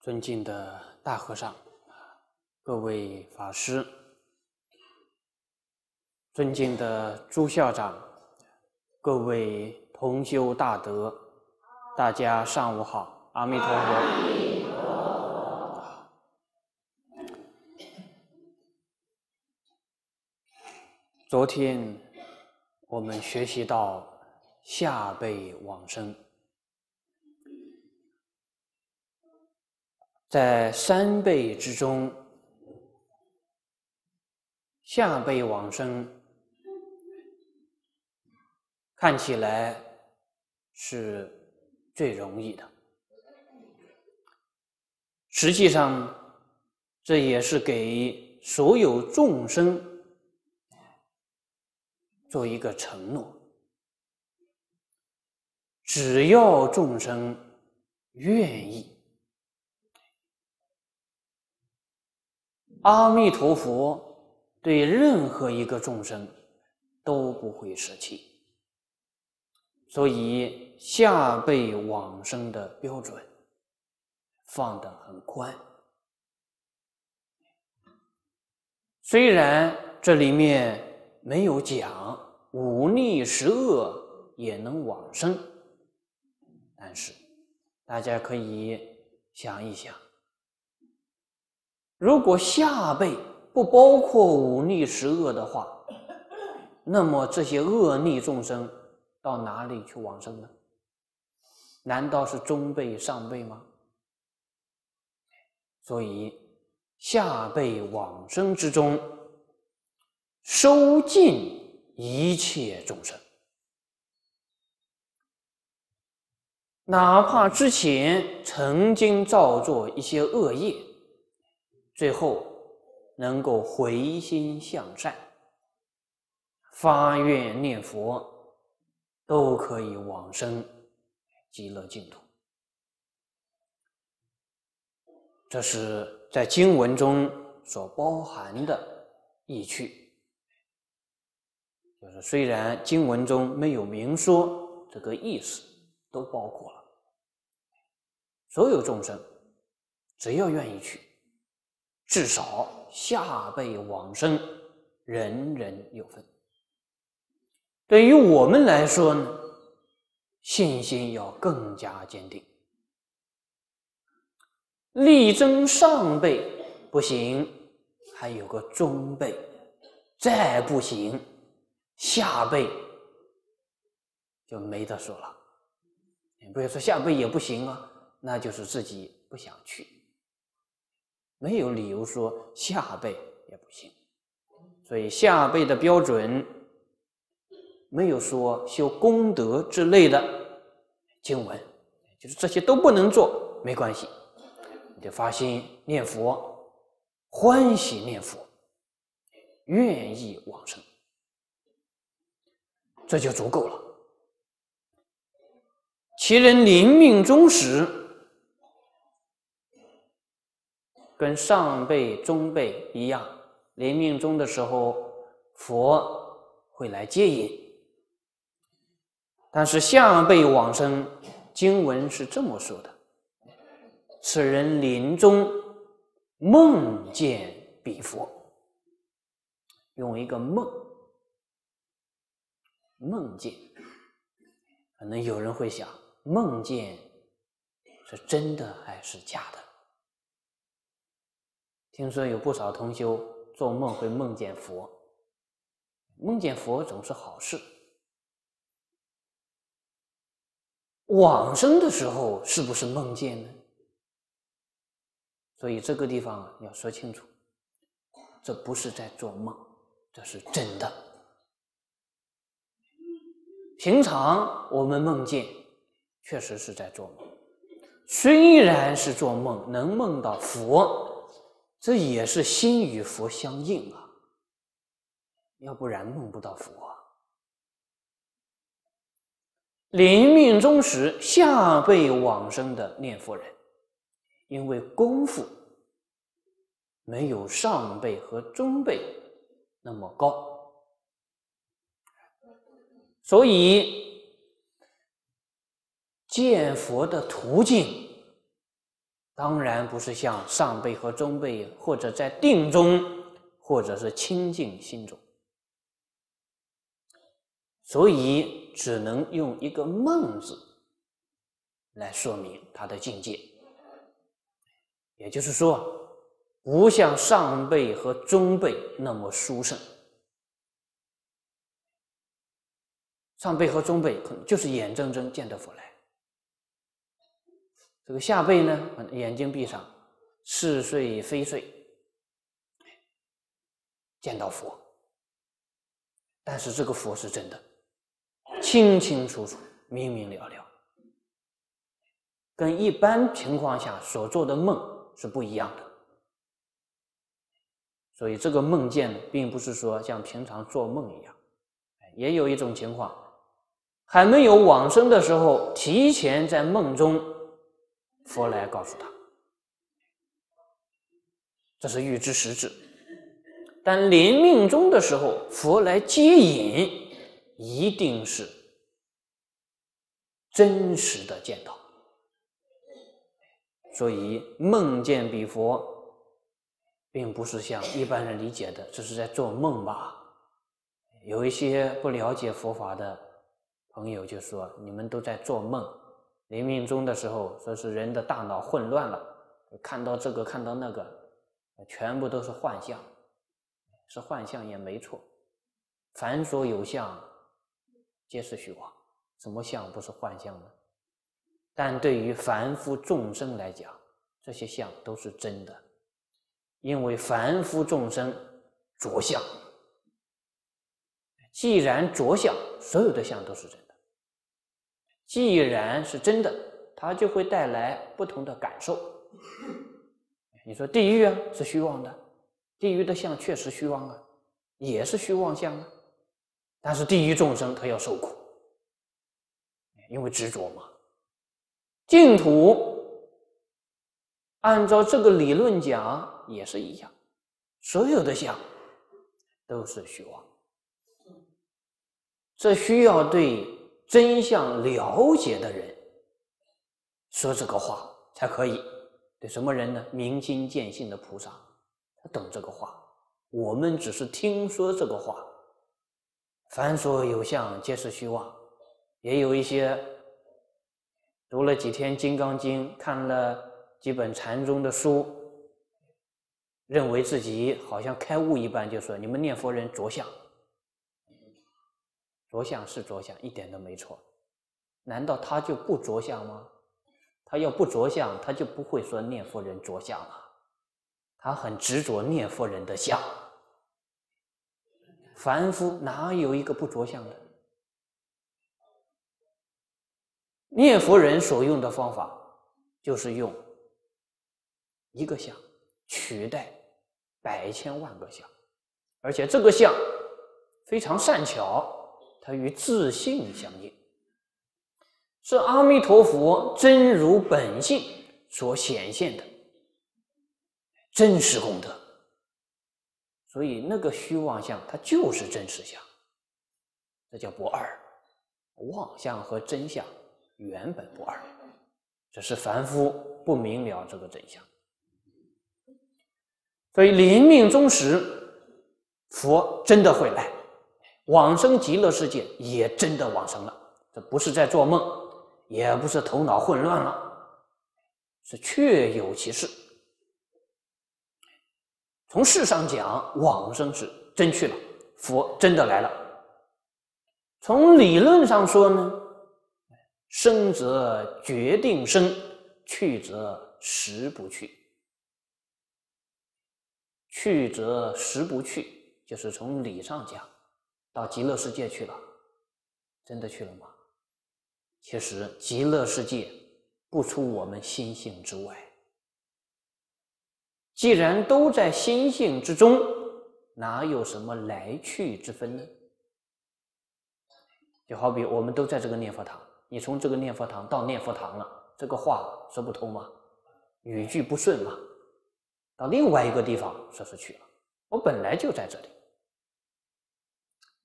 尊敬的大和尚，各位法师，尊敬的朱校长，各位同修大德，大家上午好，阿弥陀佛。昨天我们学习到下辈往生。在三辈之中，下辈往生看起来是最容易的。实际上，这也是给所有众生做一个承诺：只要众生愿意。阿弥陀佛，对任何一个众生都不会舍弃，所以下辈往生的标准放得很宽。虽然这里面没有讲忤逆十恶也能往生，但是大家可以想一想。如果下辈不包括五逆十恶的话，那么这些恶逆众生到哪里去往生呢？难道是中辈、上辈吗？所以下辈往生之中，收尽一切众生，哪怕之前曾经造作一些恶业。最后能够回心向善、发愿念佛，都可以往生极乐净土。这是在经文中所包含的意趣。就是虽然经文中没有明说这个意思，都包括了所有众生，只要愿意去。至少下辈往生，人人有份。对于我们来说呢，信心要更加坚定。力争上辈不行，还有个中辈，再不行，下辈就没得说了。你不要说下辈也不行啊，那就是自己不想去。没有理由说下辈也不行，所以下辈的标准没有说修功德之类的经文，就是这些都不能做，没关系，你就发心念佛，欢喜念佛，愿意往生，这就足够了。其人临命终时。跟上辈、中辈一样，临命终的时候，佛会来接引。但是下辈往生，经文是这么说的：此人临终梦见彼佛，用一个梦，梦见。可能有人会想，梦见是真的还是假的？听说有不少同修做梦会梦见佛，梦见佛总是好事。往生的时候是不是梦见呢？所以这个地方要说清楚，这不是在做梦，这是真的。平常我们梦见，确实是在做梦。虽然是做梦，能梦到佛。这也是心与佛相应啊，要不然梦不到佛。啊临命终时下辈往生的念佛人，因为功夫没有上辈和中辈那么高，所以见佛的途径当然不是像上辈和中辈，或者在定中，或者是清净心中，所以只能用一个“梦”字来说明他的境界。也就是说，不像上辈和中辈那么殊胜。上辈和中辈可能就是眼睁睁见得佛来。这个下辈呢，眼睛闭上，似睡非睡，见到佛。但是这个佛是真的，清清楚楚、明明了了，跟一般情况下所做的梦是不一样的。所以这个梦见并不是说像平常做梦一样，也有一种情况，还没有往生的时候，提前在梦中。佛来告诉他，这是预知实质。但临命终的时候，佛来接引，一定是真实的见到。所以梦见比佛，并不是像一般人理解的，这是在做梦吧？有一些不了解佛法的朋友就说：“你们都在做梦。”临命终的时候，说是人的大脑混乱了，看到这个，看到那个，全部都是幻象，是幻象也没错。凡所有相，皆是虚妄。什么相不是幻象呢？但对于凡夫众生来讲，这些相都是真的，因为凡夫众生着相。既然着相，所有的相都是真。既然是真的，它就会带来不同的感受。你说地狱啊是虚妄的，地狱的相确实虚妄啊，也是虚妄相啊。但是地狱众生他要受苦，因为执着嘛。净土按照这个理论讲也是一样，所有的相都是虚妄，这需要对。真相了解的人说这个话才可以。对什么人呢？明心见性的菩萨，他懂这个话。我们只是听说这个话。凡所有相，皆是虚妄。也有一些读了几天《金刚经》，看了几本禅宗的书，认为自己好像开悟一般，就说：“你们念佛人着相。”着相是着相，一点都没错。难道他就不着相吗？他要不着相，他就不会说念佛人着相了。他很执着念佛人的相。凡夫哪有一个不着相的？念佛人所用的方法，就是用一个相取代百千万个相，而且这个相非常善巧。它与自性相应，是阿弥陀佛真如本性所显现的真实功德。所以那个虚妄相，它就是真实相，这叫不二。妄相和真相原本不二，只是凡夫不明了这个真相。所以临命终时，佛真的会来。往生极乐世界也真的往生了，这不是在做梦，也不是头脑混乱了，是确有其事。从事上讲，往生是真去了，佛真的来了。从理论上说呢，生则决定生，去则实不去，去则实不去，就是从理上讲。到极乐世界去了，真的去了吗？其实极乐世界不出我们心性之外。既然都在心性之中，哪有什么来去之分呢？就好比我们都在这个念佛堂，你从这个念佛堂到念佛堂了，这个话说不通吗？语句不顺吗？到另外一个地方说是去了，我本来就在这里。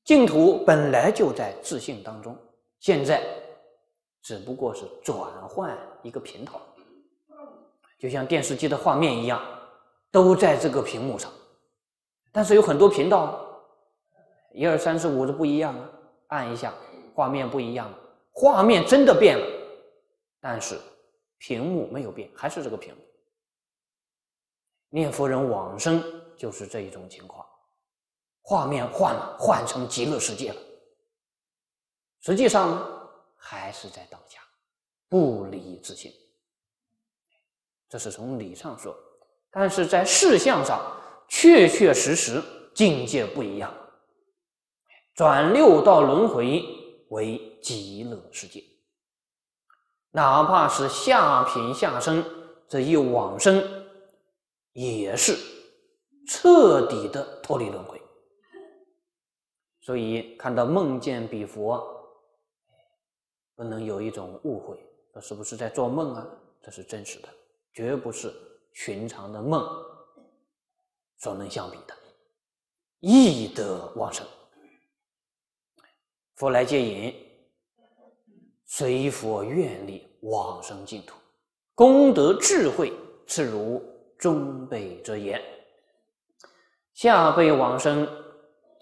净土本来就在自信当中，现在只不过是转换一个平头，就像电视机的画面一样，都在这个屏幕上。但是有很多频道，一二三四五是不一样啊，按一下，画面不一样，画面真的变了，但是屏幕没有变，还是这个屏幕。念佛人往生就是这一种情况，画面换了，换成极乐世界了。实际上呢，还是在道家，不离自性。这是从理上说，但是在事相上，确确实实境界不一样。转六道轮回为极乐世界，哪怕是下品下生这一往生。也是彻底的脱离轮回，所以看到梦见比佛，不能有一种误会，这是不是在做梦啊？这是真实的，绝不是寻常的梦所能相比的。易得往生，佛来接引，随佛愿力往生净土，功德智慧是如。中辈之言，下辈往生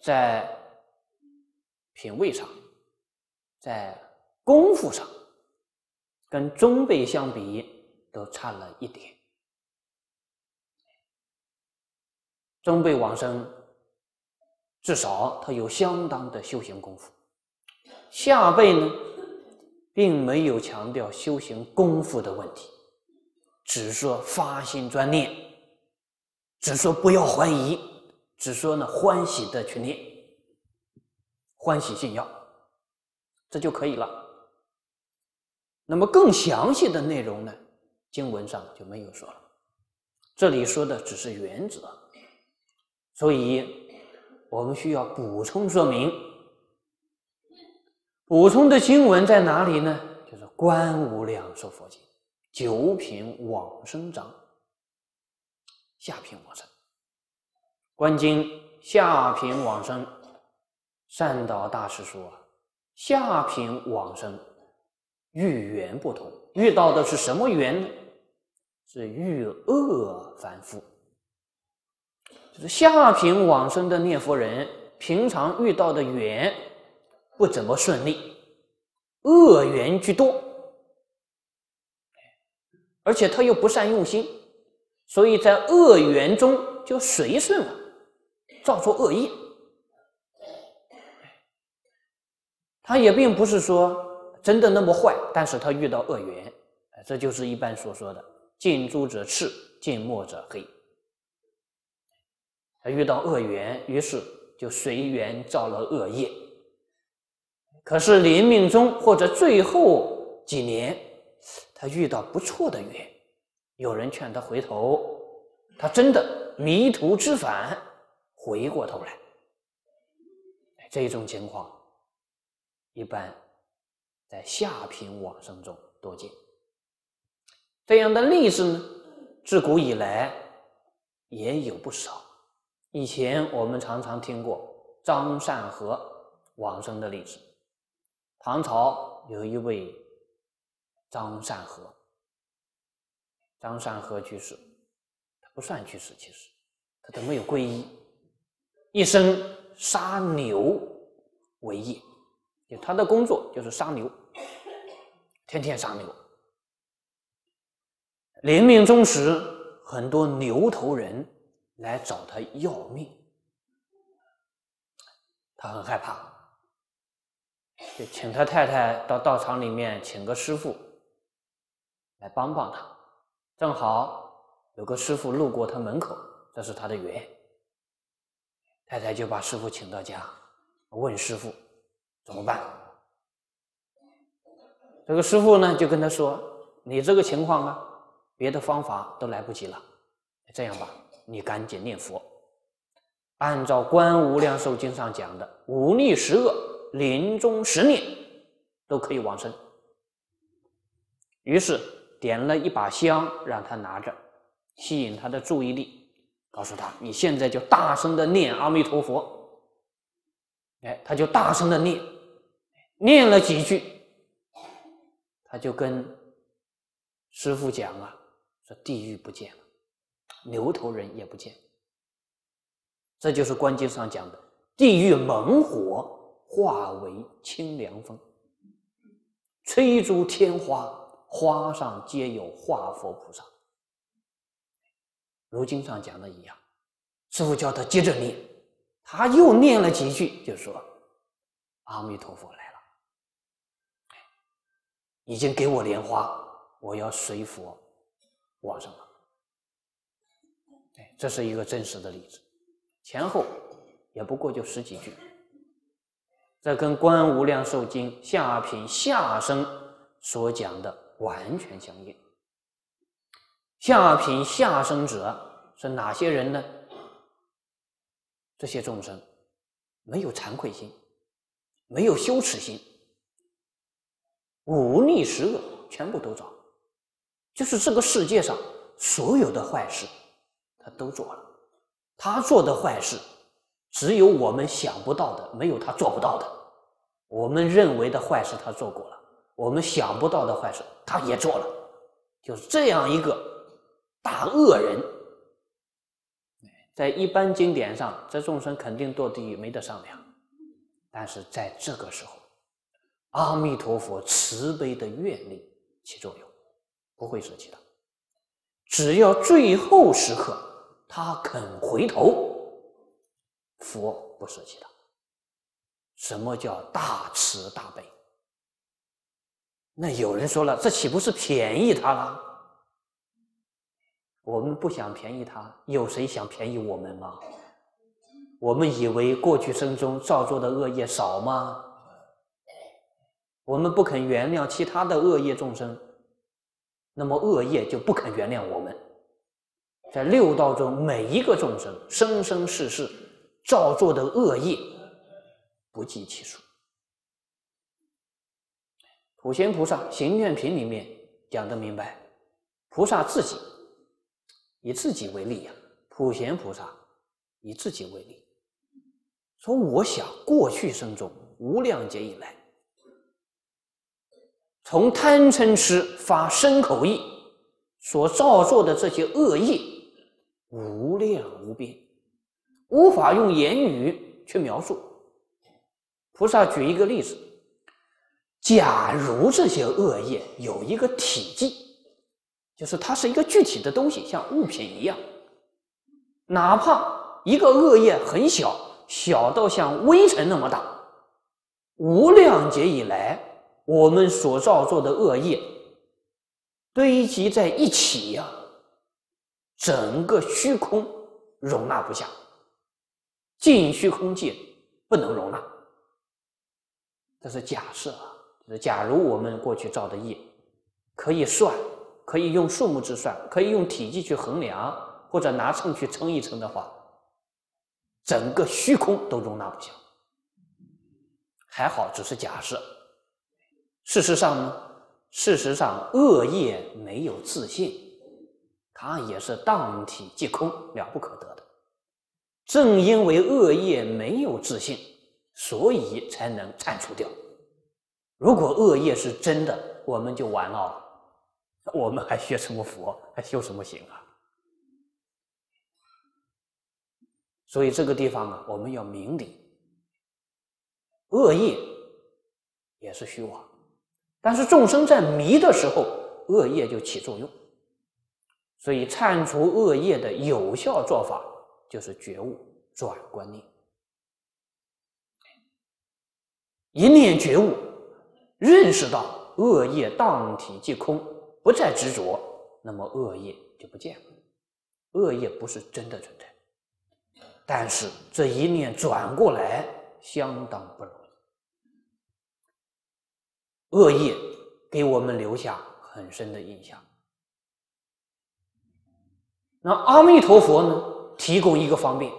在品位上，在功夫上，跟中辈相比都差了一点。中辈往生至少他有相当的修行功夫，下辈呢，并没有强调修行功夫的问题。只说发心专念，只说不要怀疑，只说呢欢喜的去念，欢喜信要，这就可以了。那么更详细的内容呢，经文上就没有说了。这里说的只是原则，所以我们需要补充说明。补充的经文在哪里呢？就是《观无量寿佛经》。九品往生章，下品往生，观经下品往生，善导大师说：下品往生遇缘不同，遇到的是什么缘呢？是遇恶凡夫，就是下品往生的念佛人，平常遇到的缘不怎么顺利，恶缘居多。而且他又不善用心，所以在恶缘中就随顺了，造作恶业。他也并不是说真的那么坏，但是他遇到恶缘，这就是一般所说的“近朱者赤，近墨者黑”。他遇到恶缘，于是就随缘造了恶业。可是临命中或者最后几年。他遇到不错的缘，有人劝他回头，他真的迷途知返，回过头来。这种情况一般在下品往生中多见。这样的例子呢，自古以来也有不少。以前我们常常听过张善和往生的例子，唐朝有一位。张善和，张善和居士，他不算居士，其实他都没有皈依，一生杀牛为业，就他的工作就是杀牛，天天杀牛。临命终时，很多牛头人来找他要命，他很害怕，就请他太太到道场里面请个师傅。来帮帮他，正好有个师傅路过他门口，这是他的缘。太太就把师傅请到家，问师傅怎么办。这个师傅呢就跟他说：“你这个情况啊，别的方法都来不及了。这样吧，你赶紧念佛，按照《观无量寿经》上讲的五逆十恶，临终十念都可以往生。”于是。点了一把香，让他拿着，吸引他的注意力，告诉他：“你现在就大声的念阿弥陀佛。”哎，他就大声的念，念了几句，他就跟师傅讲啊：“说地狱不见了，牛头人也不见。这就是观经上讲的：地狱猛火化为清凉风，吹诸天花，花上皆有化佛菩萨。如经上讲的一样，师傅叫他接着念，他又念了几句，就说：“阿弥陀佛来，已经给我莲花，我要随佛往生了。”哎，这是一个真实的例子。前后也不过就十几句，这跟《观无量寿经》下品下生所讲的完全相应。下品下生者是哪些人呢？这些众生没有惭愧心，没有羞耻心，忤逆十恶全部都造，就是这个世界上所有的坏事，他都做了。他做的坏事，只有我们想不到的，没有他做不到的。我们认为的坏事他做过了，我们想不到的坏事他也做了，就是这样一个大恶人。在一般经典上，这众生肯定堕地狱，没得商量。但是在这个时候，阿弥陀佛慈悲的愿力起作用，不会舍弃的。只要最后时刻。他肯回头，佛不舍弃他。什么叫大慈大悲？那有人说了，这岂不是便宜他了？我们不想便宜他，有谁想便宜我们吗？我们以为过去生中造作的恶业少吗？我们不肯原谅其他的恶业众生，那么恶业就不肯原谅我们。在六道中，每一个众生生生世世造作的恶业不计其数。普贤菩萨行愿品里面讲的明白，菩萨自己以自己为例呀。普贤菩萨以自己为例，说：“我想过去生中无量劫以来，从贪嗔痴发身口意所造作的这些恶业。”无量无边，无法用言语去描述。菩萨举一个例子：假如这些恶业有一个体积，就是它是一个具体的东西，像物品一样，哪怕一个恶业很小，小到像微尘那么大，无量劫以来我们所造作的恶业堆积在一起呀。整个虚空容纳不下，尽虚空界不能容纳。这是假设啊，就是假如我们过去造的业可以算，可以用数目之算，可以用体积去衡量，或者拿秤去称一称的话，整个虚空都容纳不下。还好，只是假设。事实上呢，事实上恶业没有自信。它也是荡体即空，了不可得的。正因为恶业没有自信，所以才能铲除掉。如果恶业是真的，我们就完了，我们还学什么佛，还修什么行啊？所以这个地方啊，我们要明理。恶业也是虚妄，但是众生在迷的时候，恶业就起作用。所以，铲除恶业的有效做法就是觉悟、转观念。一念觉悟，认识到恶业当体即空，不再执着，那么恶业就不见了。恶业不是真的存在，但是这一念转过来相当不容易。恶业给我们留下很深的印象。那阿弥陀佛呢？提供一个方便，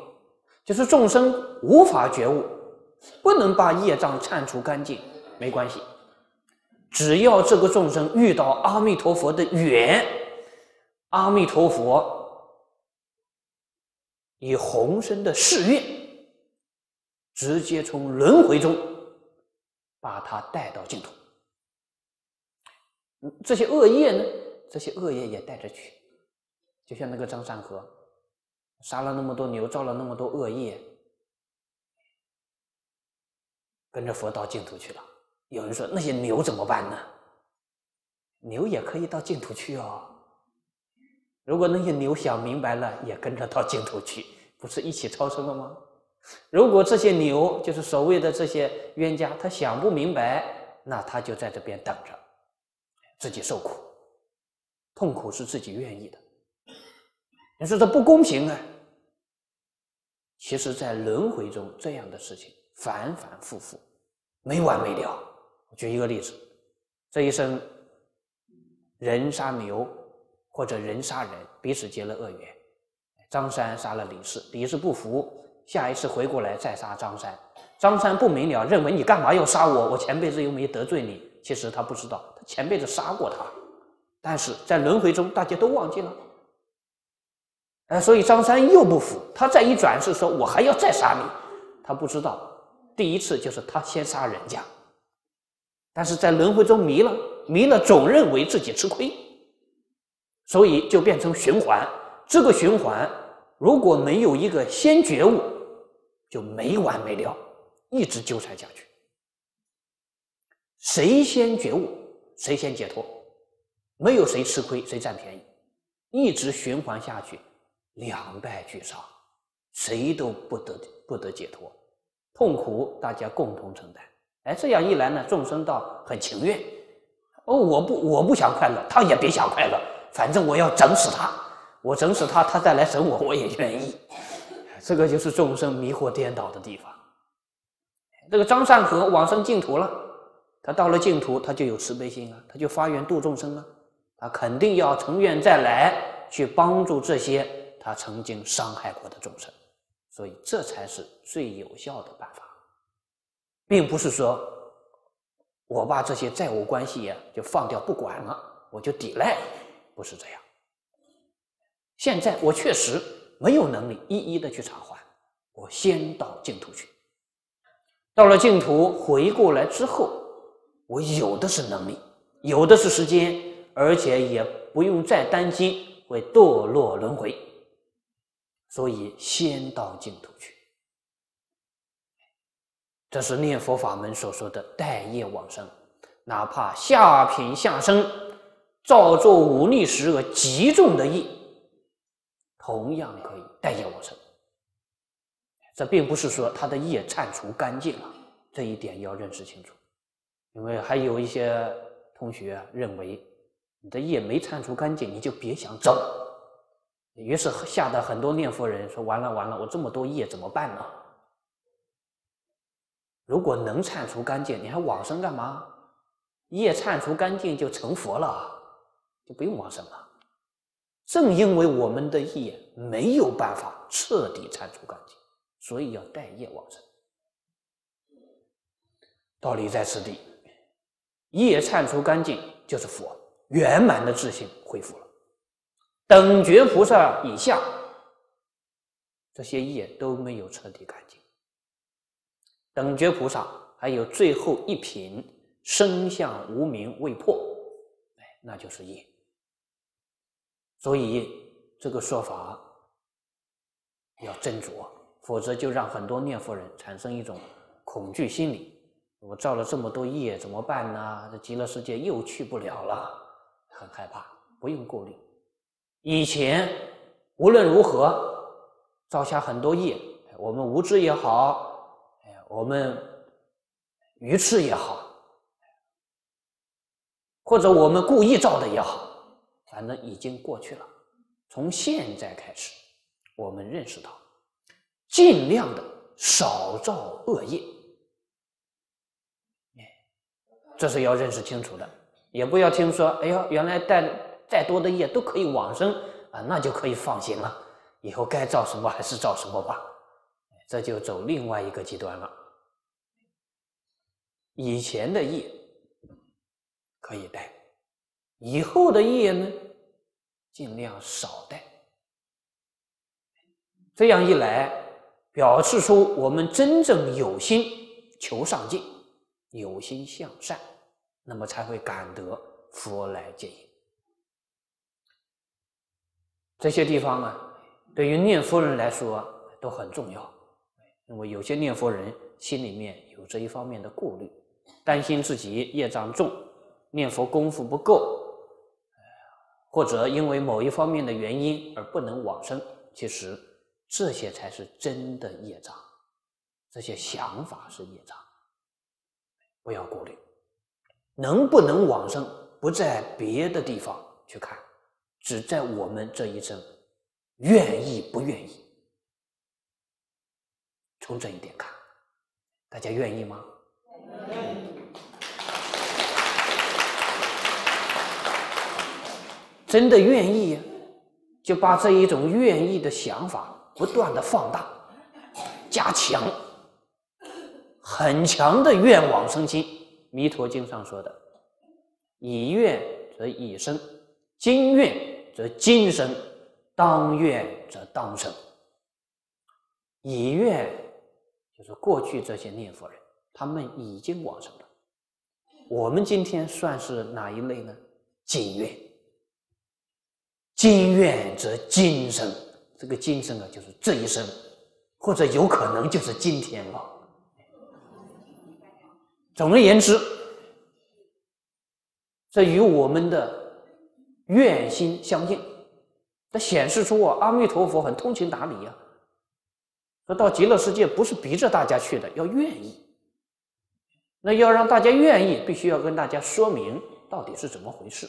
就是众生无法觉悟，不能把业障铲除干净，没关系。只要这个众生遇到阿弥陀佛的缘，阿弥陀佛以宏深的誓愿，直接从轮回中把他带到净土。这些恶业呢？这些恶业也带着去。就像那个张善和，杀了那么多牛，造了那么多恶业，跟着佛到净土去了。有人说那些牛怎么办呢？牛也可以到净土去哦。如果那些牛想明白了，也跟着到净土去，不是一起超生了吗？如果这些牛就是所谓的这些冤家，他想不明白，那他就在这边等着，自己受苦，痛苦是自己愿意的。你说这不公平啊？其实，在轮回中，这样的事情反反复复，没完没了。举一个例子：这一生人杀牛。或者人杀人，彼此结了恶缘。张三杀了李四，李四不服，下一次回过来再杀张三。张三不明了，认为你干嘛要杀我？我前辈子又没得罪你。其实他不知道，前辈子杀过他，但是在轮回中大家都忘记了。哎，所以张三又不服，他再一转世说：“我还要再杀你。”他不知道，第一次就是他先杀人家，但是在轮回中迷了，迷了总认为自己吃亏。所以就变成循环，这个循环如果没有一个先觉悟，就没完没了，一直纠缠下去。谁先觉悟，谁先解脱，没有谁吃亏，谁占便宜，一直循环下去，两败俱伤，谁都不得不得解脱，痛苦大家共同承担。哎，这样一来呢，众生倒很情愿。哦，我不我不想快乐，他也别想快乐。反正我要整死他，我整死他，他再来整我，我也愿意。这个就是众生迷惑颠倒的地方。这个张善和往生净土了，他到了净土，他就有慈悲心啊，他就发愿度众生啊，他肯定要成愿再来去帮助这些他曾经伤害过的众生，所以这才是最有效的办法，并不是说我把这些债务关系呀就放掉不管了，我就抵赖。不是这样。现在我确实没有能力一一的去偿还，我先到净土去。到了净土回过来之后，我有的是能力，有的是时间，而且也不用再担心会堕落轮回，所以先到净土去。这是念佛法门所说的待业往生，哪怕下品下生。造作忤逆十恶极重的业，同样可以待业往生。这并不是说他的业铲除干净了，这一点要认识清楚。因为还有一些同学认为，你的业没铲除干净，你就别想走。于是吓得很多念佛人说：“完了完了，我这么多业怎么办呢？”如果能铲除干净，你还往生干嘛？业铲除干净就成佛了。就不用往生了。正因为我们的业没有办法彻底铲除干净，所以要带业往生。道理在此地，业忏除干净就是佛圆满的自信恢复了。等觉菩萨以下，这些业都没有彻底干净。等觉菩萨还有最后一品生相无明未破，哎，那就是业。所以这个说法要斟酌，否则就让很多念佛人产生一种恐惧心理。我造了这么多业，怎么办呢？这极乐世界又去不了了，很害怕。不用顾虑，以前无论如何造下很多业，我们无知也好，我们愚痴也好，或者我们故意造的也好。反正已经过去了。从现在开始，我们认识到，尽量的少造恶业。这是要认识清楚的。也不要听说，哎呦，原来带再多的业都可以往生啊，那就可以放心了。以后该造什么还是造什么吧。这就走另外一个极端了。以前的业可以带。以后的业呢，尽量少带。这样一来，表示出我们真正有心求上进，有心向善，那么才会感得佛来接引。这些地方啊，对于念佛人来说都很重要，因为有些念佛人心里面有这一方面的顾虑，担心自己业障重，念佛功夫不够，或者因为某一方面的原因而不能往生。其实这些才是真的业障，这些想法是业障，不要顾虑。能不能往生，不在别的地方去看，只在我们这一生愿意不愿意。从这一点看，大家愿意吗？愿意。真的愿意，就把这一种愿意的想法不断的放大、加强，很强的愿往生心。弥陀经上说的：“以愿则以生，今愿则今生，当愿则当生。”以愿就是过去这些念佛人，他们已经往生了。我们今天算是哪一类呢？今愿。今愿则今生，这个今生啊，就是这一生，或者有可能就是今天了。总而言之，这与我们的愿心相应，这显示出我，阿弥陀佛很通情达理呀。说到极乐世界不是逼着大家去的，要愿意。那要让大家愿意，必须要跟大家说明到底是怎么回事。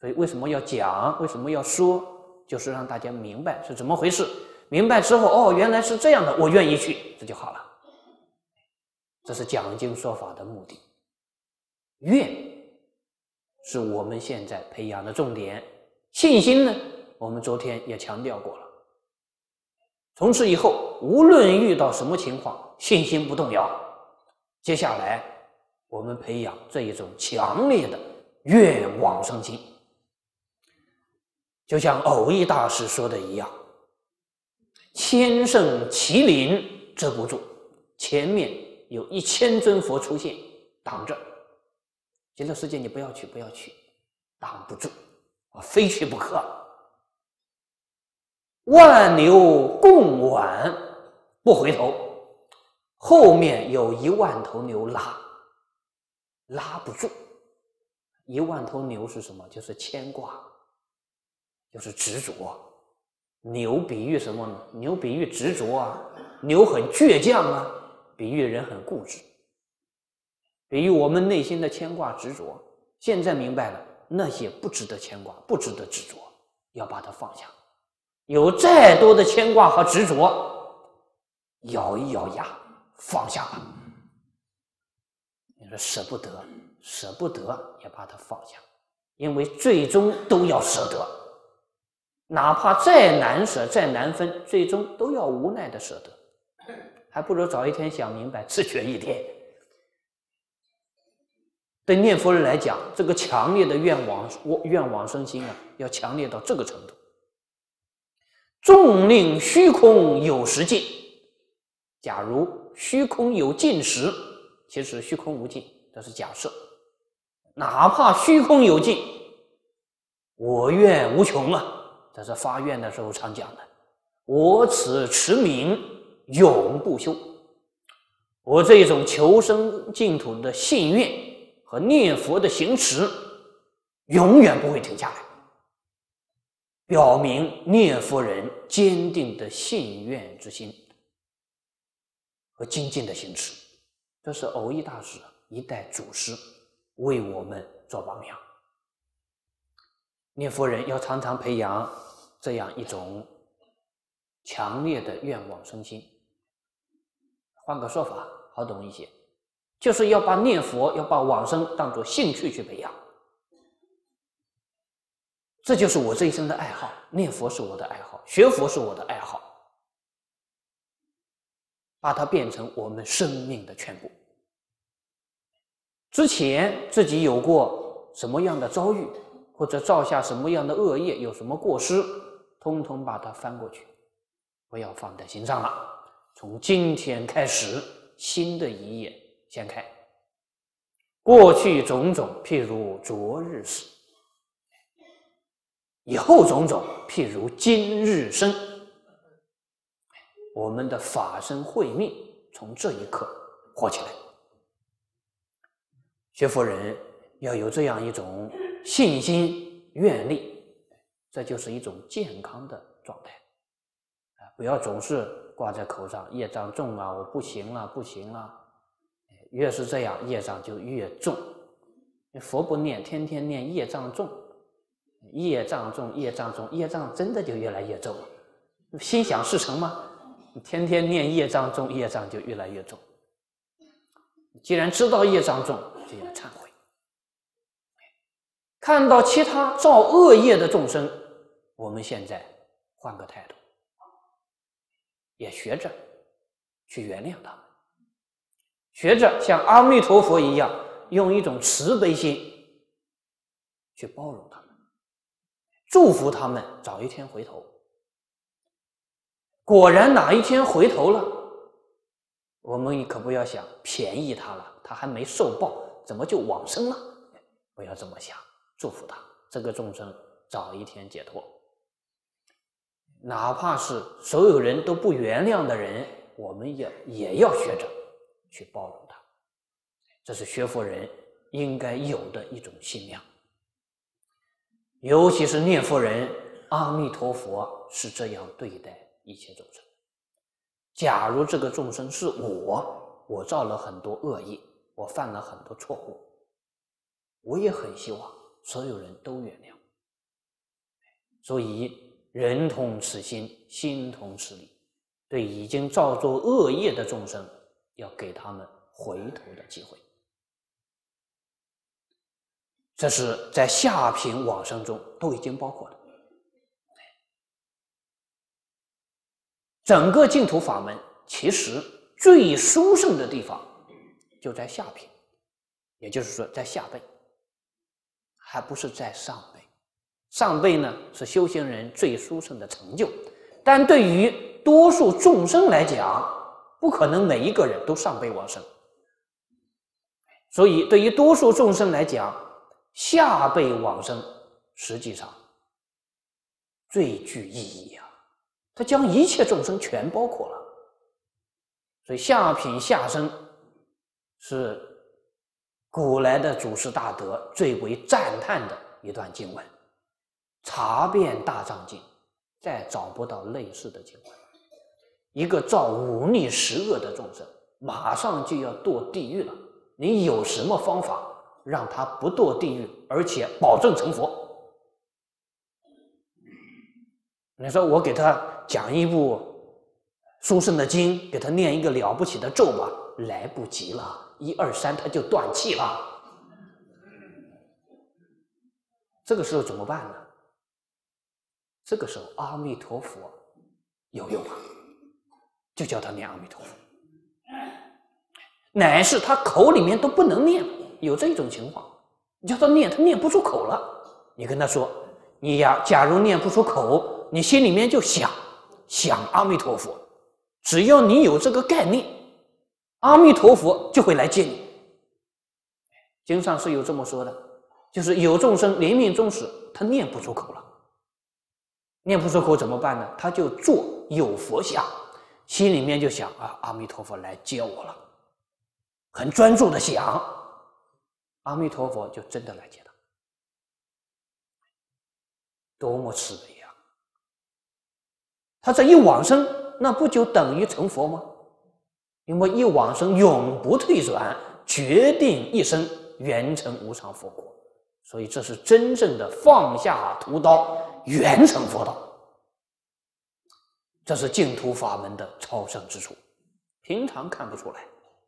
所以为什么要讲？为什么要说？就是让大家明白是怎么回事。明白之后，哦，原来是这样的，我愿意去，这就好了。这是讲经说法的目的，愿是我们现在培养的重点。信心呢，我们昨天也强调过了。从此以后，无论遇到什么情况，信心不动摇。接下来，我们培养这一种强烈的愿往生心，就像偶益大师说的一样：“千圣麒麟遮不住，前面。”有一千尊佛出现挡着，极乐世界你不要去，不要去，挡不住，啊，非去不可。万牛共挽不回头，后面有一万头牛拉，拉不住。一万头牛是什么？就是牵挂，就是执着。牛比喻什么呢？牛比喻执着啊，牛很倔强啊。比喻人很固执，比喻我们内心的牵挂执着。现在明白了，那些不值得牵挂，不值得执着，要把它放下。有再多的牵挂和执着，咬一咬牙，放下吧。你说舍不得，舍不得也把它放下，因为最终都要舍得，哪怕再难舍、再难分，最终都要无奈的舍得。还不如早一天想明白，自觉一点。对念佛人来讲，这个强烈的愿望、愿往生心啊，要强烈到这个程度。纵令虚空有时尽，假如虚空有尽时，其实虚空无尽，这是假设。哪怕虚空有尽，我愿无穷啊！这是发愿的时候常讲的。我此持名。永不休，我这一种求生净土的信愿和念佛的行持，永远不会停下来，表明念佛人坚定的信愿之心和精进的行持。这是偶益大师一代祖师为我们做榜样。念佛人要常常培养这样一种强烈的愿望生心。换个说法，好懂一些，就是要把念佛、要把往生当做兴趣去培养。这就是我这一生的爱好，念佛是我的爱好，学佛是我的爱好，把它变成我们生命的全部。之前自己有过什么样的遭遇，或者造下什么样的恶业，有什么过失，通通把它翻过去，不要放在心上了。从今天开始，新的一页掀开。过去种种，譬如昨日死。以后种种，譬如今日生，我们的法身慧命从这一刻活起来。学佛人要有这样一种信心愿力，这就是一种健康的状态。啊，不要总是挂在口上，业障重啊，我不行了，不行了。越是这样，业障就越重。佛不念，天天念，业障重。业障重，业障重，业障真的就越来越重了。心想事成吗？天天念业障重，业障就越来越重。既然知道业障重，就要忏悔。看到其他造恶业的众生，我们现在换个态度，也学着去原谅他们，学着像阿弥陀佛一样，用一种慈悲心去包容他们。祝福他们早一天回头。果然哪一天回头了，我们可不要想便宜他了，他还没受报，怎么就往生了？不要这么想，祝福他这个众生早一天解脱。哪怕是所有人都不原谅的人，我们也也要学着去包容他。这是学佛人应该有的一种信量。尤其是念佛人，阿弥陀佛是这样对待一切众生。假如这个众生是我，我造了很多恶业，我犯了很多错误，我也很希望所有人都原谅。所以，人同此心，心同此理，对已经造作恶业的众生，要给他们回头的机会。这是在下品往生中都已经包括了。整个净土法门其实最殊胜的地方就在下品，也就是说在下辈，还不是在上。上辈呢是修行人最殊胜的成就，但对于多数众生来讲，不可能每一个人都上辈往生。所以对于多数众生来讲，下辈往生，实际上最具意义呀！它将一切众生全包括了。所以下品下生是古来的祖师大德最为赞叹的一段经文。查遍大藏经，再找不到类似的经文。一个造五逆十恶的众生，马上就要堕地狱了，你有什么方法？让他不堕地狱，而且保证成佛。你说我给他讲一部殊胜的经，给他念一个了不起的咒吧，来不及了，一二三他就断气了。这个时候怎么办呢？这个时候阿弥陀佛有用啊，就叫他念阿弥陀佛，乃是他口里面都不能念。有这种情况，你叫他念，他念不出口了。你跟他说：“你呀，假如念不出口，你心里面就想想阿弥陀佛。只要你有这个概念，阿弥陀佛就会来接你。”经上是有这么说的，就是有众生临命终时，他念不出口了，念不出口怎么办呢？他就做有佛像，心里面就想啊，阿弥陀佛来接我了，很专注的想。阿弥陀佛就真的来接他，多么慈悲呀！他这一往生，那不就等于成佛吗？因为一往生永不退转，决定一生圆成无上佛果，所以这是真正的放下屠刀，圆成佛道。这是净土法门的超胜之处，平常看不出来，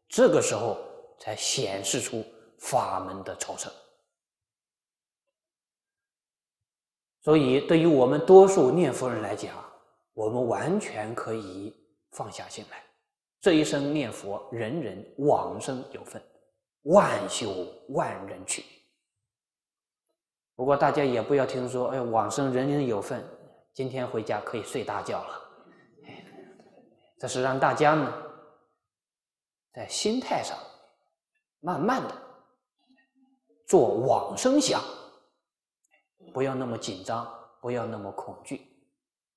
这个时候才显示出。法门的超胜，所以对于我们多数念佛人来讲，我们完全可以放下心来。这一生念佛，人人往生有份，万修万人去。不过大家也不要听说，哎，往生人人有份，今天回家可以睡大觉了。这是让大家呢，在心态上慢慢的。做往生想，不要那么紧张，不要那么恐惧，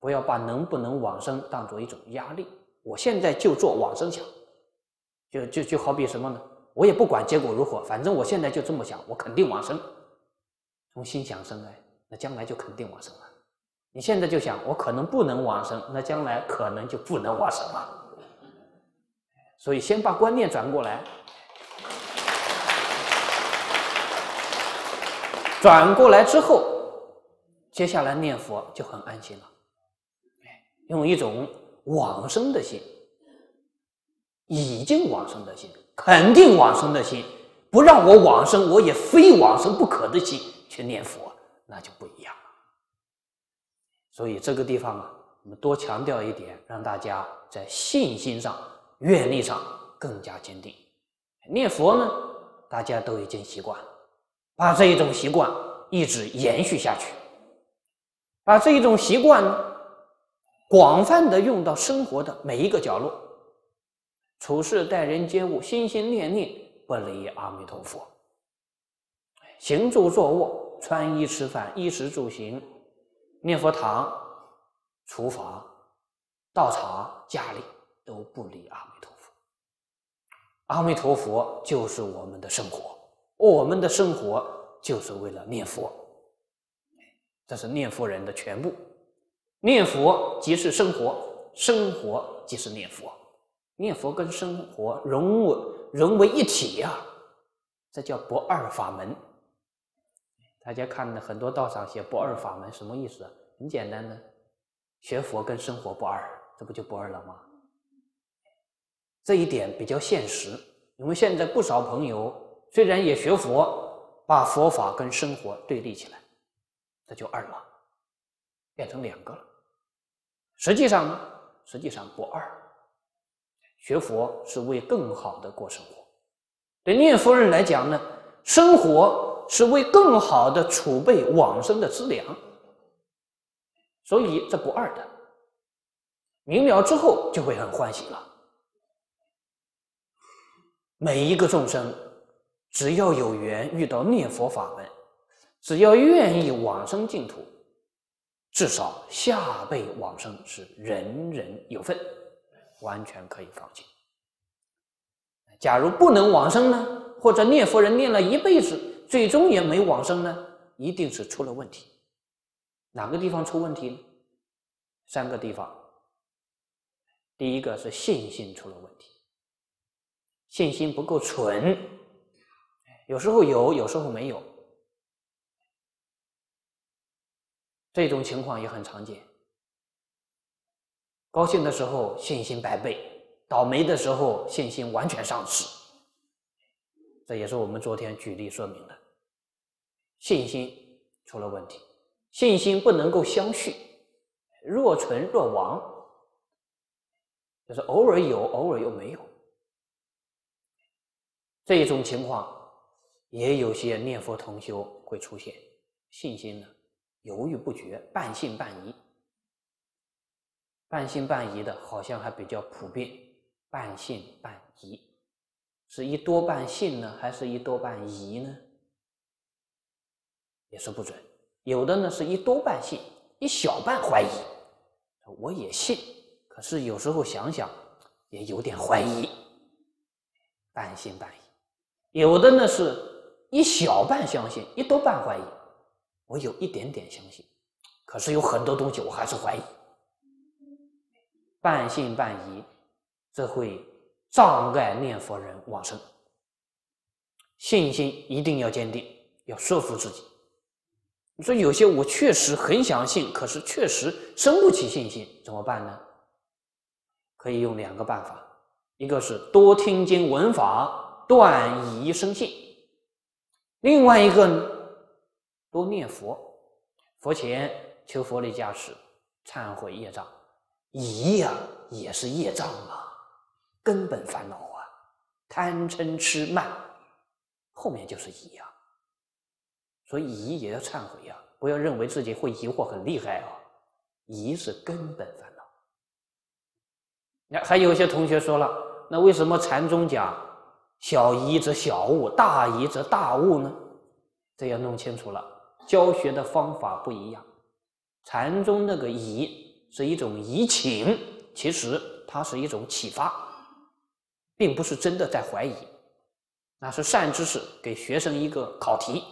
不要把能不能往生当做一种压力。我现在就做往生想，就就就好比什么呢？我也不管结果如何，反正我现在就这么想，我肯定往生。从心想生哎，那将来就肯定往生了。你现在就想，我可能不能往生，那将来可能就不能往生了。所以，先把观念转过来。转过来之后，接下来念佛就很安心了。用一种往生的心，已经往生的心，肯定往生的心，不让我往生，我也非往生不可的心去念佛，那就不一样了。所以这个地方啊，我们多强调一点，让大家在信心上、愿力上更加坚定。念佛呢，大家都已经习惯了。把这一种习惯一直延续下去，把这一种习惯呢广泛的用到生活的每一个角落，处事待人接物，心心念念不离阿弥陀佛。行住坐卧，穿衣吃饭，衣食住行，念佛堂、厨房、道场、家里都不离阿弥陀佛。阿弥陀佛就是我们的生活。我们的生活就是为了念佛，这是念佛人的全部。念佛即是生活，生活即是念佛，念佛跟生活融为融为一体呀，这叫不二法门。大家看的很多道上写不二法门，什么意思？很简单的，学佛跟生活不二，这不就不二了吗？这一点比较现实，因为现在不少朋友。虽然也学佛，把佛法跟生活对立起来，这就二了，变成两个了。实际上呢，实际上不二。学佛是为更好的过生活，对念佛人来讲呢，生活是为更好的储备往生的资粮，所以这不二的。明了之后就会很欢喜了。每一个众生。只要有缘遇到念佛法门，只要愿意往生净土，至少下辈往生是人人有份，完全可以放心。假如不能往生呢？或者念佛人念了一辈子，最终也没往生呢？一定是出了问题。哪个地方出问题呢？三个地方。第一个是信心出了问题，信心不够纯。有时候有，有时候没有，这种情况也很常见。高兴的时候信心百倍，倒霉的时候信心完全丧失。这也是我们昨天举例说明的，信心出了问题，信心不能够相续，若存若亡，就是偶尔有，偶尔又没有，这种情况。也有些念佛同修会出现信心呢犹豫不决，半信半疑。半信半疑的，好像还比较普遍。半信半疑，是一多半信呢，还是一多半疑呢？也说不准。有的呢是一多半信，一小半怀疑。我也信，可是有时候想想也有点怀疑。半信半疑。有的呢是。一小半相信，一多半怀疑。我有一点点相信，可是有很多东西我还是怀疑。半信半疑，这会障碍念佛人往生。信心一定要坚定，要说服自己。你说有些我确实很想信，可是确实生不起信心，怎么办呢？可以用两个办法，一个是多听经闻法，断疑生信。另外一个呢，多念佛，佛前求佛力加持，忏悔业障，疑呀也是业障啊，根本烦恼啊，贪嗔痴慢，后面就是疑啊，所以疑也要忏悔呀，不要认为自己会疑惑很厉害啊，疑是根本烦恼。那还有些同学说了，那为什么禅宗讲？小疑则小悟，大疑则大悟呢？这要弄清楚了。教学的方法不一样，禅宗那个疑是一种疑情，其实它是一种启发，并不是真的在怀疑。那是善知识给学生一个考题，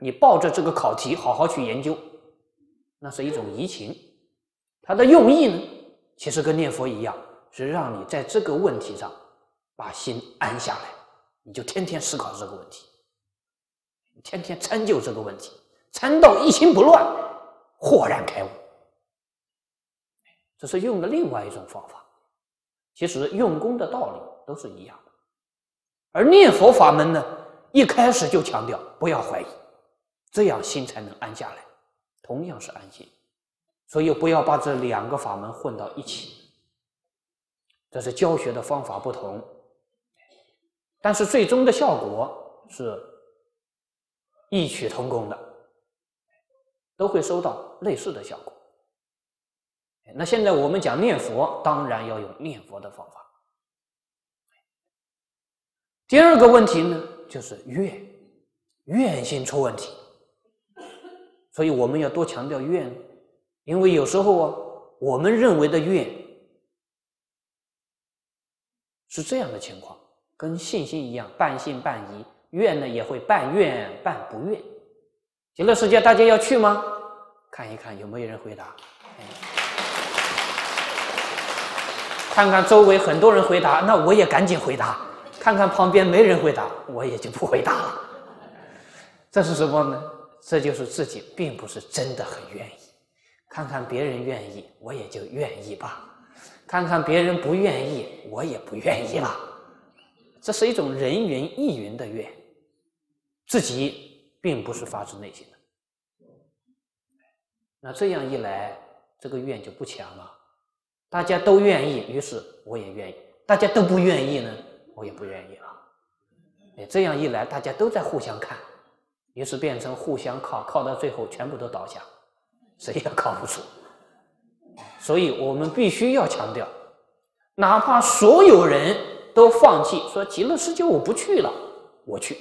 你抱着这个考题好好去研究，那是一种移情。它的用意呢，其实跟念佛一样，是让你在这个问题上把心安下来，你就天天思考这个问题，天天参究这个问题，参到一心不乱，豁然开悟。这是用的另外一种方法，其实用功的道理都是一样的。而念佛法门呢，一开始就强调不要怀疑，这样心才能安下来，同样是安心。所以不要把这两个法门混到一起，这是教学的方法不同，但是最终的效果是异曲同工的，都会收到类似的效果。那现在我们讲念佛，当然要用念佛的方法。第二个问题呢，就是愿，愿心出问题，所以我们要多强调愿。因为有时候啊，我们认为的愿是这样的情况，跟信心一样，半信半疑。愿呢也会半愿半不愿。极乐世界大家要去吗？看一看有没有人回答。看看周围很多人回答，那我也赶紧回答。看看旁边没人回答，我也就不回答了。这是什么呢？这就是自己并不是真的很愿意。看看别人愿意，我也就愿意吧；看看别人不愿意，我也不愿意了。这是一种人云亦云的愿，自己并不是发自内心的。那这样一来，这个愿就不强了。大家都愿意，于是我也愿意；大家都不愿意呢，我也不愿意了。哎，这样一来，大家都在互相看，于是变成互相靠，靠到最后全部都倒下。谁也靠不住，所以我们必须要强调，哪怕所有人都放弃，说极乐世界我不去了，我去，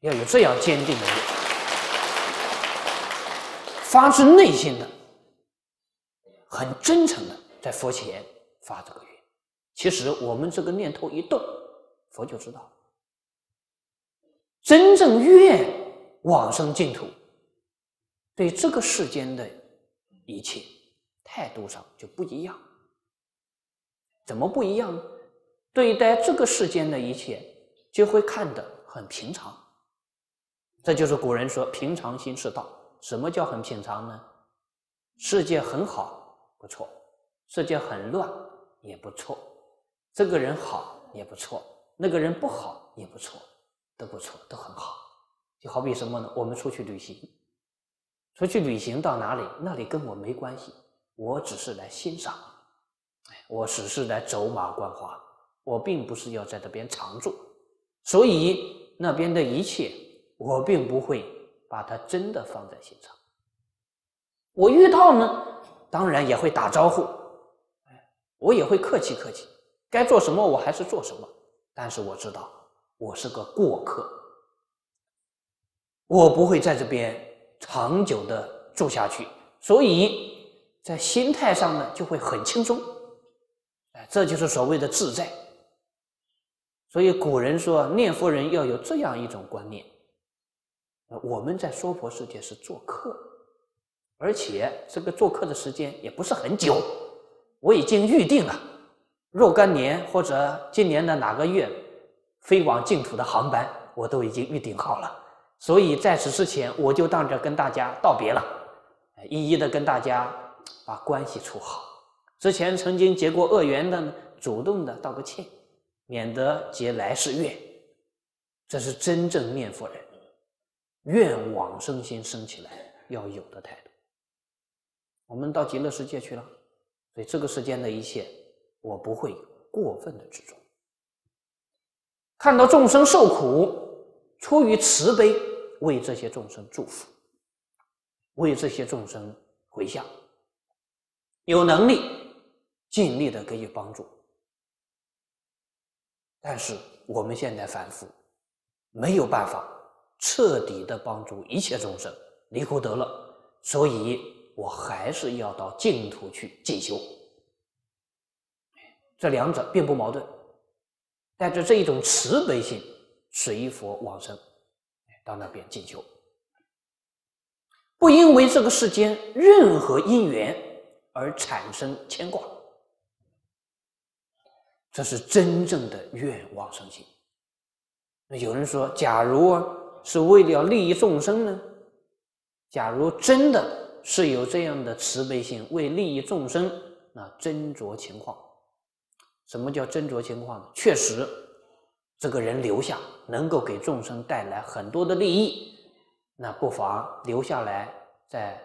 要有这样坚定的，发自内心的、很真诚的在佛前发这个愿。其实我们这个念头一动，佛就知道，真正愿往生净土。对这个世间的一切态度上就不一样，怎么不一样？对待这个世间的一切，就会看得很平常。这就是古人说“平常心是道”。什么叫很平常呢？世界很好，不错；世界很乱，也不错；这个人好，也不错；那个人不好，也不错，都不错，都很好。就好比什么呢？我们出去旅行。出去旅行到哪里，那里跟我没关系，我只是来欣赏，我只是来走马观花，我并不是要在这边常住，所以那边的一切，我并不会把它真的放在心上。我遇到呢，当然也会打招呼，我也会客气客气，该做什么我还是做什么，但是我知道我是个过客，我不会在这边。长久的住下去，所以在心态上呢就会很轻松，哎，这就是所谓的自在。所以古人说念佛人要有这样一种观念：我们在娑婆世界是做客，而且这个做客的时间也不是很久，我已经预定了若干年或者今年的哪个月飞往净土的航班，我都已经预定好了。所以在此之前，我就当着跟大家道别了，一一的跟大家把关系处好。之前曾经结过恶缘的，主动的道个歉，免得结来世怨。这是真正念佛人愿往生心生起来要有的态度。我们到极乐世界去了，所以这个世间的一切，我不会过分的执着。看到众生受苦。出于慈悲，为这些众生祝福，为这些众生回向，有能力尽力的给予帮助。但是我们现在凡夫没有办法彻底的帮助一切众生离苦得乐，所以我还是要到净土去进修。这两者并不矛盾，带着这一种慈悲心，随佛往生，到那边进修，不因为这个世间任何因缘而产生牵挂，这是真正的愿往生心。那有人说，假如是为了利益众生呢？假如真的是有这样的慈悲心，为利益众生，那斟酌情况。什么叫斟酌情况呢？确实，这个人留下能够给众生带来很多的利益，那不妨留下来再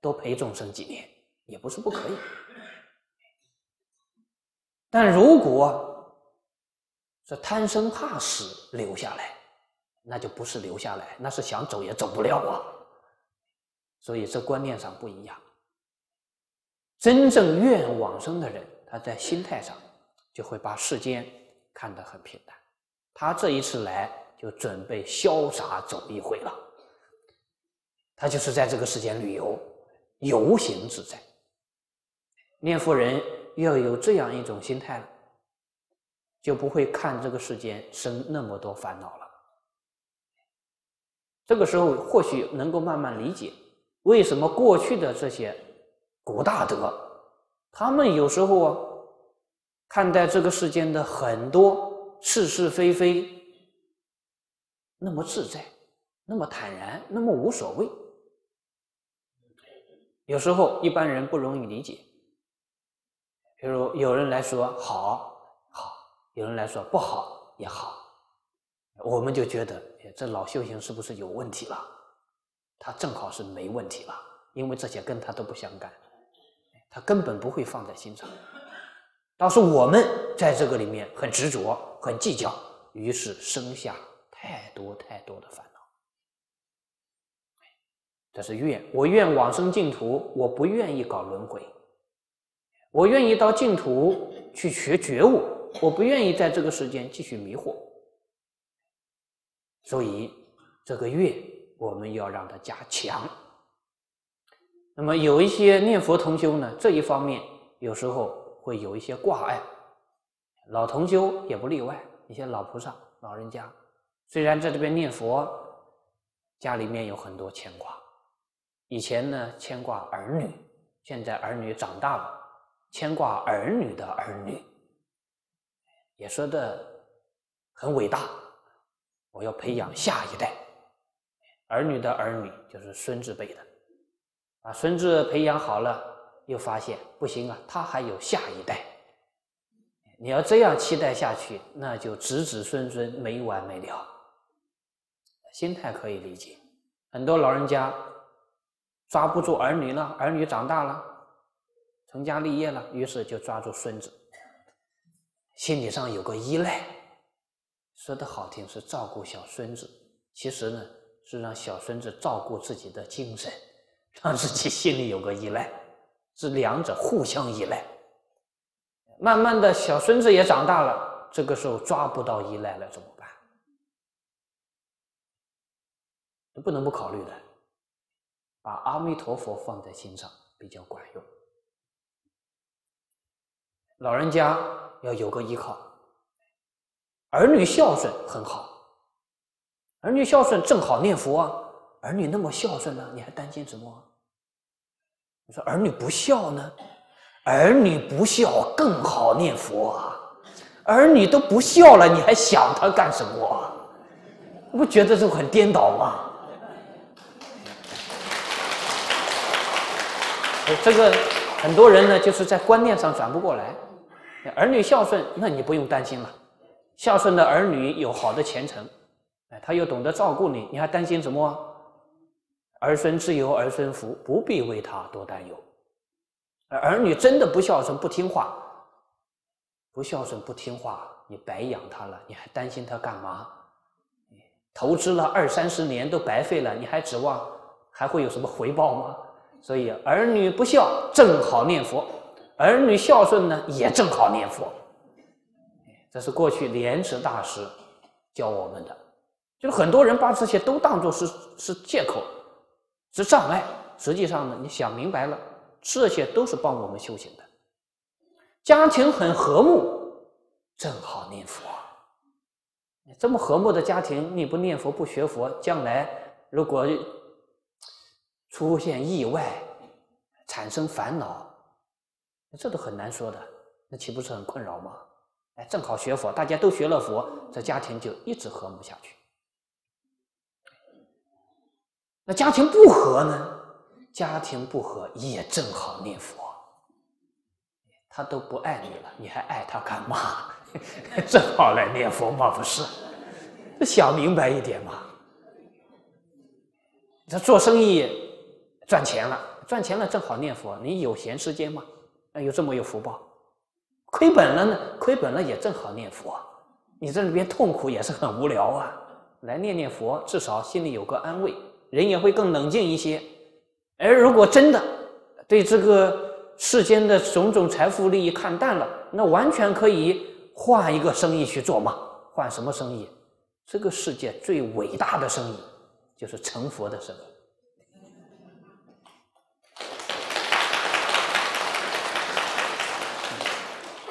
多陪众生几年，也不是不可以。但如果是贪生怕死留下来，那就不是留下来，那是想走也走不了啊。所以这观念上不一样。真正愿往生的人，他在心态上。就会把世间看得很平淡。他这一次来就准备潇洒走一回了。他就是在这个世间旅游，游行自在。念佛人要有这样一种心态，就不会看这个世间生那么多烦恼了。这个时候或许能够慢慢理解，为什么过去的这些古大德，他们有时候啊。看待这个世间的很多是是非非，那么自在，那么坦然，那么无所谓。有时候一般人不容易理解。比如有人来说好，好；有人来说不好，也好。我们就觉得，这老修行是不是有问题了？他正好是没问题了，因为这些跟他都不相干，他根本不会放在心上。倒是我们在这个里面很执着、很计较，于是生下太多太多的烦恼。这是愿，我愿往生净土，我不愿意搞轮回。我愿意到净土去学觉悟，我不愿意在这个世间继续迷惑。所以，这个愿我们要让它加强。那么，有一些念佛同修呢，这一方面有时候。会有一些挂碍，老同修也不例外。一些老菩萨、老人家，虽然在这边念佛，家里面有很多牵挂。以前呢，牵挂儿女；现在儿女长大了，牵挂儿女的儿女，也说的很伟大。我要培养下一代，儿女的儿女就是孙子辈的，把孙子培养好了。又发现不行啊，他还有下一代。你要这样期待下去，那就子子孙孙没完没了。心态可以理解，很多老人家抓不住儿女了，儿女长大了，成家立业了，于是就抓住孙子，心理上有个依赖。说的好听是照顾小孙子，其实呢是让小孙子照顾自己的精神，让自己心里有个依赖。是两者互相依赖，慢慢的小孙子也长大了，这个时候抓不到依赖了怎么办？不能不考虑的，把阿弥陀佛放在心上比较管用。老人家要有个依靠，儿女孝顺很好，儿女孝顺正好念佛啊，儿女那么孝顺呢，你还担心什么？说儿女不孝呢？儿女不孝更好念佛啊！儿女都不孝了，你还想他干什么？不觉得这很颠倒吗？这个很多人呢，就是在观念上转不过来。儿女孝顺，那你不用担心了。孝顺的儿女有好的前程，哎，他又懂得照顾你，你还担心什么？儿孙自有儿孙福，不必为他多担忧。儿女真的不孝顺、不听话，不孝顺、不听话，你白养他了，你还担心他干嘛？投资了二三十年都白费了，你还指望还会有什么回报吗？所以，儿女不孝正好念佛，儿女孝顺呢也正好念佛。这是过去莲池大师教我们的，就是很多人把这些都当作是是借口。是障碍，实际上呢，你想明白了，这些都是帮我们修行的。家庭很和睦，正好念佛。这么和睦的家庭，你不念佛不学佛，将来如果出现意外，产生烦恼，这都很难说的，那岂不是很困扰吗？哎，正好学佛，大家都学了佛，这家庭就一直和睦下去。家庭不和呢？家庭不和也正好念佛，他都不爱你了，你还爱他干嘛？正好来念佛嘛，不是？这想明白一点嘛。这做生意赚钱了，赚钱了正好念佛，你有闲时间吗？那有这么有福报。亏本了呢，亏本了也正好念佛。你在里边痛苦也是很无聊啊，来念念佛，至少心里有个安慰，人也会更冷静一些。而如果真的对这个世间的种种财富利益看淡了，那完全可以换一个生意去做嘛。换什么生意？这个世界最伟大的生意就是成佛的生意。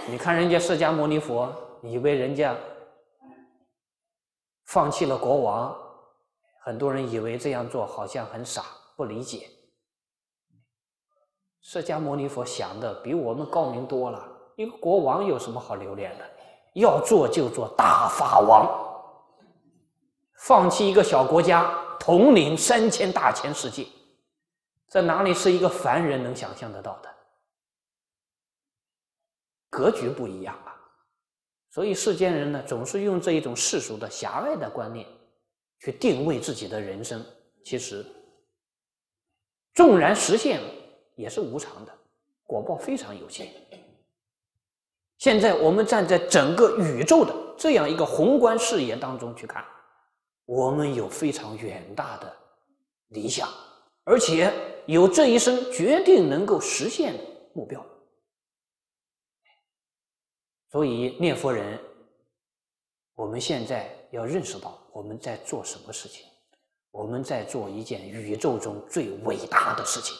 你看人家释迦牟尼佛，以为人家放弃了国王，很多人以为这样做好像很傻，不理解。释迦牟尼佛想的比我们高明多了。一个国王有什么好留恋的？要做就做大法王，放弃一个小国家，统领三千大千世界，这哪里是一个凡人能想象得到的？格局不一样啊！所以世间人呢，总是用这一种世俗的狭隘的观念去定位自己的人生。其实，纵然实现了。也是无常的，果报非常有限。现在我们站在整个宇宙的这样一个宏观视野当中去看，我们有非常远大的理想，而且有这一生决定能够实现的目标。所以念佛人，我们现在要认识到我们在做什么事情，我们在做一件宇宙中最伟大的事情。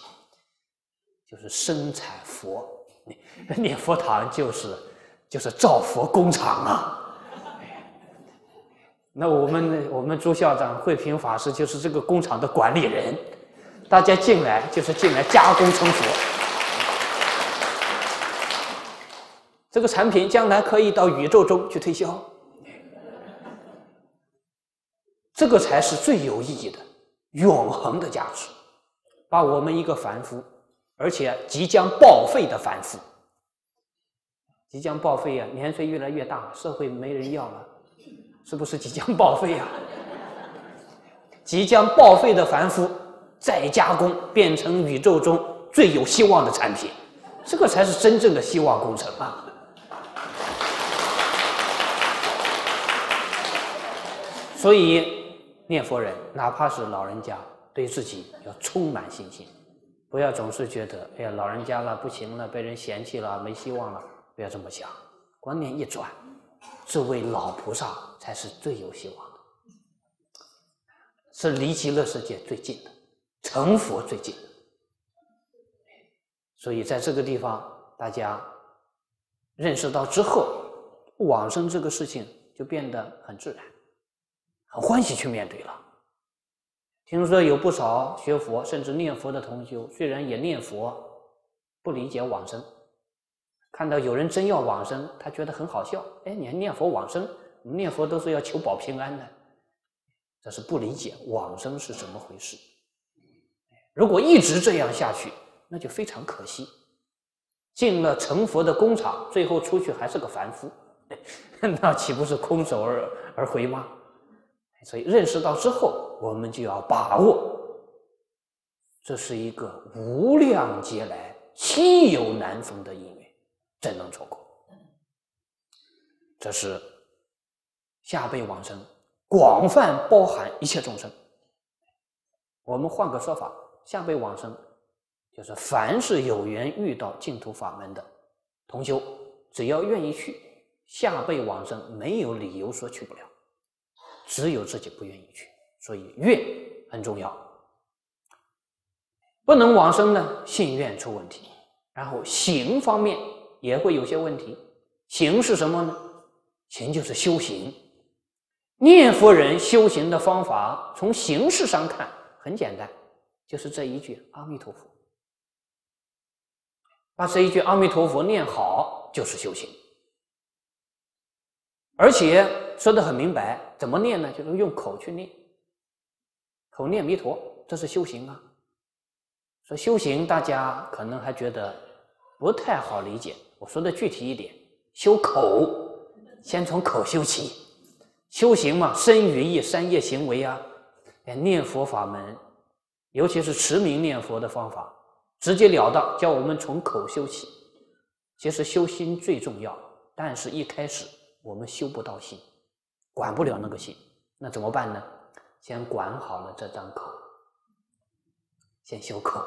就是生产佛，念佛堂就是就是造佛工厂啊。那我们我们朱校长慧平法师就是这个工厂的管理人，大家进来就是进来加工成佛。这个产品将来可以到宇宙中去推销，这个才是最有意义的、永恒的价值，把我们一个凡夫。而且即将报废的凡夫，即将报废呀！年岁越来越大，社会没人要了，是不是即将报废呀？即将报废的凡夫再加工，变成宇宙中最有希望的产品，这个才是真正的希望工程啊！所以念佛人，哪怕是老人家，对自己要充满信心。不要总是觉得，哎呀，老人家了不行了，被人嫌弃了，没希望了。不要这么想，观念一转，这位老菩萨才是最有希望的，是离极乐世界最近的，成佛最近的。所以在这个地方，大家认识到之后，往生这个事情就变得很自然，很欢喜去面对了。听说有不少学佛甚至念佛的同修，虽然也念佛，不理解往生。看到有人真要往生，他觉得很好笑。哎，你还念佛往生？念佛都是要求保平安的，这是不理解往生是怎么回事。如果一直这样下去，那就非常可惜。进了成佛的工厂，最后出去还是个凡夫，那岂不是空手而而回吗？所以认识到之后。我们就要把握，这是一个无量劫来稀有难逢的因缘，怎能错过？这是下辈往生，广泛包含一切众生。我们换个说法，下辈往生就是凡是有缘遇到净土法门的同修，只要愿意去，下辈往生没有理由说去不了，只有自己不愿意去。所以愿很重要。不能往生呢，信愿出问题，然后行方面也会有些问题。行是什么呢？行就是修行。念佛人修行的方法，从形式上看很简单，就是这一句阿弥陀佛。把这一句阿弥陀佛念好，就是修行。而且说的很明白，怎么念呢？就是用口去念，口念弥陀，这是修行啊。说修行，大家可能还觉得不太好理解。我说的具体一点，修口，先从口修起。修行嘛，身语意三业行为啊，念佛法门，尤其是持名念佛的方法，直截了当叫我们从口修起。其实修心最重要，但是一开始。我们修不到心，管不了那个心，那怎么办呢？先管好了这张口，先修口。《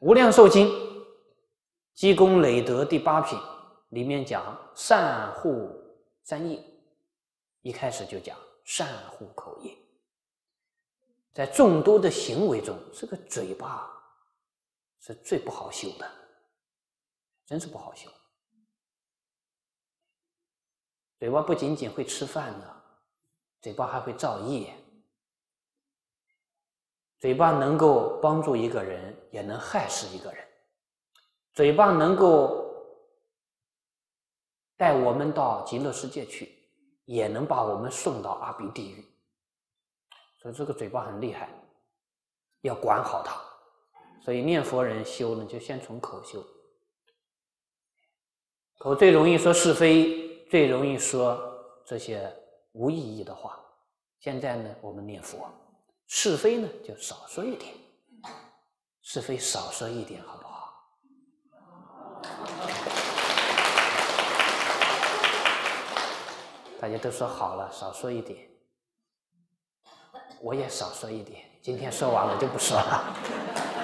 无量寿经》积功累德第八品里面讲善护三业，一开始就讲善护口业。在众多的行为中，这个嘴巴是最不好修的，真是不好修。嘴巴不仅仅会吃饭呢，嘴巴还会造业。嘴巴能够帮助一个人，也能害死一个人。嘴巴能够带我们到极乐世界去，也能把我们送到阿鼻地狱。所以这个嘴巴很厉害，要管好它。所以念佛人修呢，就先从口修。口最容易说是非。最容易说这些无意义的话。现在呢，我们念佛，是非呢就少说一点，是非少说一点，好不好？大家都说好了，少说一点，我也少说一点。今天说完了就不说了。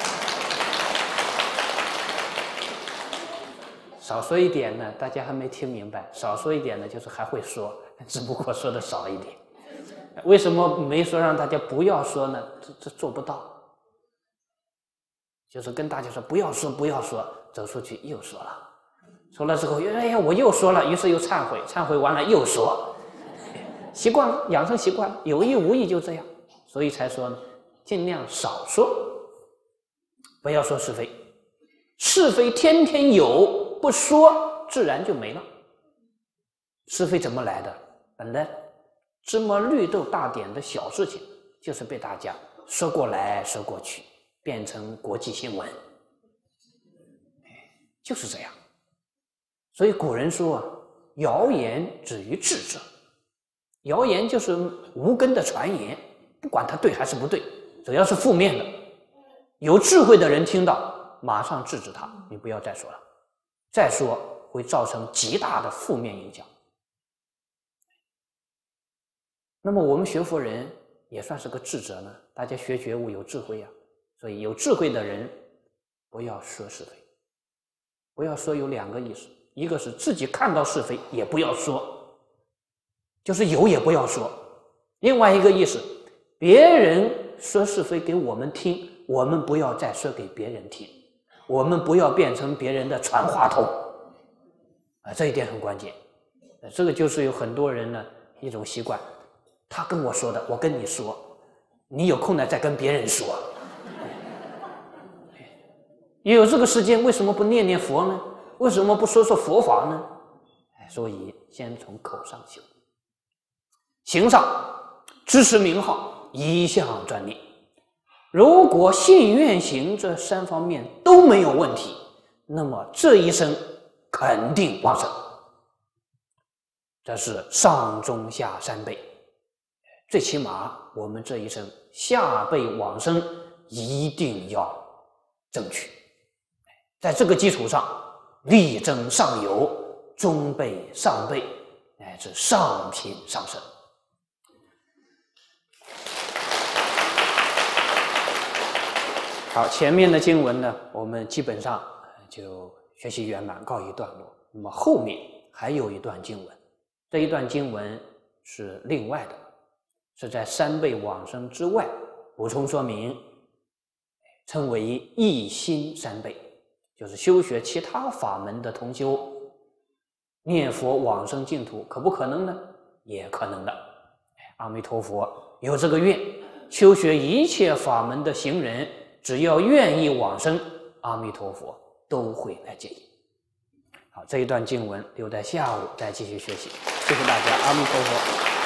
少说一点呢，大家还没听明白。少说一点呢，就是还会说，只不过说的少一点。为什么没说让大家不要说呢？这这做不到。就是跟大家说不要说，不要说，走出去又说了，说了之后，哎呀，我又说了，于是又忏悔，忏悔完了又说，习惯了，养成习惯了，有意无意就这样，所以才说呢，尽量少说，不要说是非，是非天天有。不说，自然就没了。是非怎么来的？本来芝麻绿豆大点的小事情，就是被大家说过来说过去，变成国际新闻。就是这样。所以古人说啊，谣言止于智者。谣言就是无根的传言，不管它对还是不对，只要是负面的，有智慧的人听到，马上制止他，你不要再说了。再说会造成极大的负面影响。那么我们学佛人也算是个智者呢，大家学觉悟有智慧呀，所以有智慧的人不要说是非，不要说有两个意思，一个是自己看到是非也不要说，就是有也不要说；另外一个意思，别人说是非给我们听，我们不要再说给别人听。我们不要变成别人的传话筒，啊，这一点很关键。这个就是有很多人呢一种习惯，他跟我说的，我跟你说，你有空呢再跟别人说。有这个时间，为什么不念念佛呢？为什么不说说佛法呢？所以先从口上修，行上支持名号，一向专念。如果信愿行这三方面都没有问题，那么这一生肯定往生。这是上中下三辈，最起码我们这一生下辈往生一定要争取。在这个基础上，力争上游，中辈、上辈，乃至上品上生。好，前面的经文呢，我们基本上就学习圆满，告一段落。那么后面还有一段经文，这一段经文是另外的，是在三倍往生之外补充说明。称为一心三倍，就是修学其他法门的同修念佛往生净土，可不可能呢？也可能的。阿弥陀佛有这个愿，修学一切法门的行人，只要愿意往生，阿弥陀佛都会来接引。好，这一段经文留在下午再继续学习。谢谢大家，阿弥陀佛。